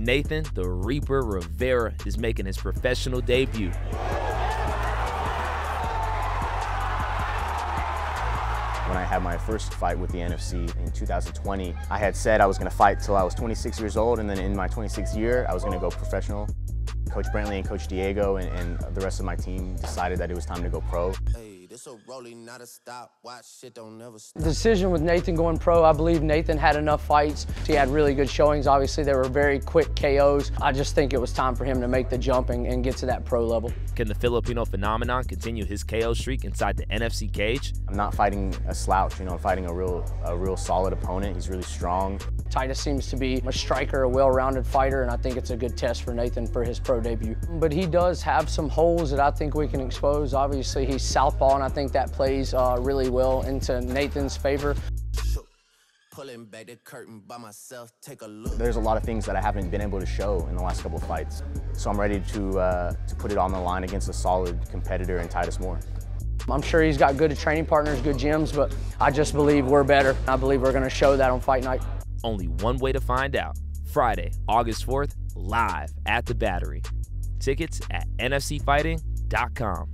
Nathan the Reaper Rivera is making his professional debut. When I had my first fight with the NFC in 2020, I had said I was going to fight till I was 26 years old, and then in my 26th year, I was going to go professional. Coach Brantley and Coach Diego and, and, the rest of my team decided that it was time to go pro. This a rolling, not a stop. Watch shit don't never stop. The decision with Nathan going pro, I believe Nathan had enough fights. He had really good showings. Obviously, they were very quick KOs. I just think it was time for him to make the jump and, and get to that pro level. Can the Filipino phenomenon continue his KO streak inside the NFC cage? I'm not fighting a slouch, you know, I'm fighting a real, a real solid opponent. He's really strong. Titus seems to be a striker, a well-rounded fighter, and I think it's a good test for Nathan for his pro debut. But he does have some holes that I think we can expose. Obviously, he's southpaw, and I think that plays uh, really well into Nathan's favor. Pulling back the curtain by myself, take a look. There's a lot of things that I haven't been able to show in the last couple of fights. So I'm ready to, uh, to put it on the line against a solid competitor in Titus Moore. I'm sure he's got good training partners, good gyms, but I just believe we're better. I believe we're going to show that on fight night. Only one way to find out. Friday, August 4th, live at the Battery. Tickets at nfcfighting.com.